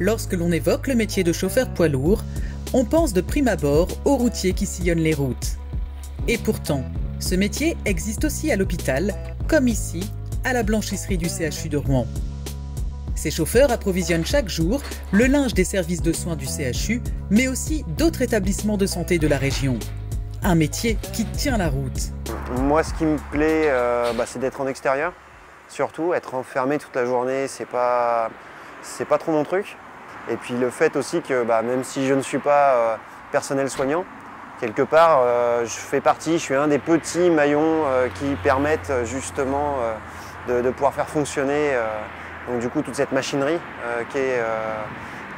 Lorsque l'on évoque le métier de chauffeur poids lourd, on pense de prime abord aux routiers qui sillonnent les routes. Et pourtant, ce métier existe aussi à l'hôpital, comme ici, à la blanchisserie du CHU de Rouen. Ces chauffeurs approvisionnent chaque jour le linge des services de soins du CHU, mais aussi d'autres établissements de santé de la région. Un métier qui tient la route. Moi, ce qui me plaît, euh, bah, c'est d'être en extérieur. Surtout, être enfermé toute la journée, c'est pas, c'est pas trop mon truc. Et puis le fait aussi que bah, même si je ne suis pas euh, personnel soignant, quelque part, euh, je fais partie, je suis un des petits maillons qui permettent justement de, de, pouvoir faire fonctionner donc du coup toute cette machinerie qui est,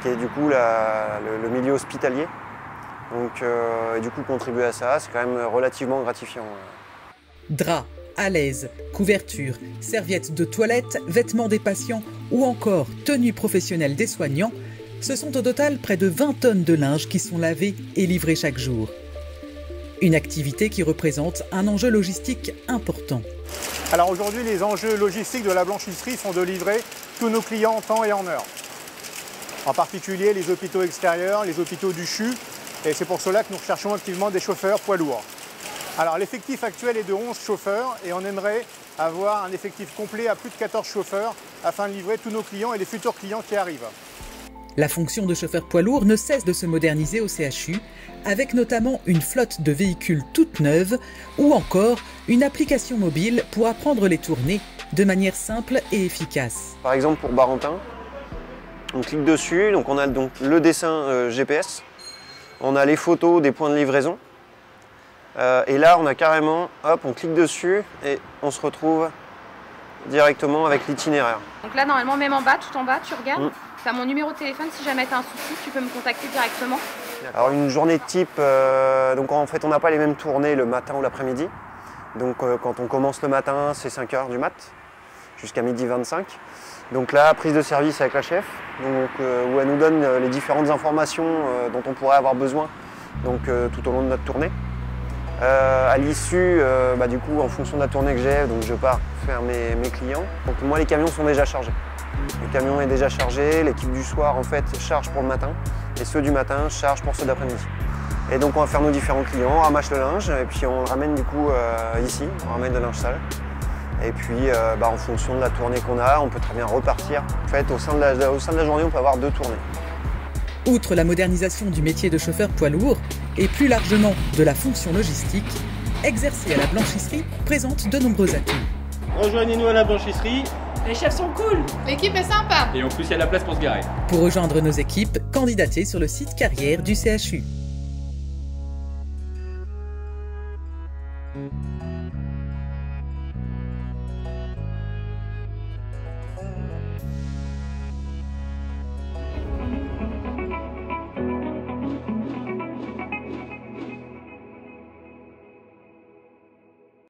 qui, est, du coup la, le, milieu hospitalier. Donc et du coup contribuer à ça, c'est quand même relativement gratifiant. Drap, à l'aise, couverture, serviettes de toilette, vêtements des patients ou encore tenues professionnelles des soignants, ce sont au total près de 20 tonnes de linge qui sont lavées et livrées chaque jour. Une activité qui représente un enjeu logistique important. Alors aujourd'hui, les enjeux logistiques de la blanchisserie sont de livrer tous nos clients en temps et en heure. En particulier les hôpitaux extérieurs, les hôpitaux du CHU, et c'est pour cela que nous recherchons activement des chauffeurs poids lourds. Alors l'effectif actuel est de 11 chauffeurs et on aimerait avoir un effectif complet à plus de 14 chauffeurs afin de livrer tous nos clients et les futurs clients qui arrivent. La fonction de chauffeur poids lourd ne cesse de se moderniser au CHU, avec notamment une flotte de véhicules toutes neuves ou encore une application mobile pour apprendre les tournées de manière simple et efficace. Par exemple pour Barentin, on clique dessus, donc on a donc le dessin euh, GPS, on a les photos des points de livraison, euh, et là, on a carrément, hop, on clique dessus et on se retrouve directement avec l'itinéraire. Donc là, normalement, même en bas, tout en bas, tu regardes? Mm. Mon numéro de téléphone. Si jamais tu as un souci, tu peux me contacter directement. Alors, une journée type, euh, donc en fait, on n'a pas les mêmes tournées le matin ou l'après-midi. Donc, euh, quand on commence le matin, c'est 5 h du mat jusqu'à midi 25. Donc là, prise de service avec la chef, donc, où elle nous donne les différentes informations dont on pourrait avoir besoin donc, tout au long de notre tournée. Euh, à l'issue, euh, bah, du coup, en fonction de la tournée que j'ai, donc je pars faire mes, clients. Donc moi, les camions sont déjà chargés. Le camion est déjà chargé, l'équipe du soir, en fait, charge pour le matin, et ceux du matin chargent pour ceux d'après-midi. Et donc on va faire nos différents clients, on ramasse le linge, et puis on ramène du coup euh, ici, on ramène le linge sale. Et puis, bah, en fonction de la tournée qu'on a, on peut très bien repartir. En fait, au sein, de la, au sein de la journée, on peut avoir deux tournées. Outre la modernisation du métier de chauffeur poids lourd et plus largement de la fonction logistique, exercer à la blanchisserie présente de nombreux atouts. Rejoignez-nous à la blanchisserie. Les chefs sont cool, l'équipe est sympa. Et en plus, il y a la place pour se garer. Pour rejoindre nos équipes, candidatez sur le site carrière du CHU.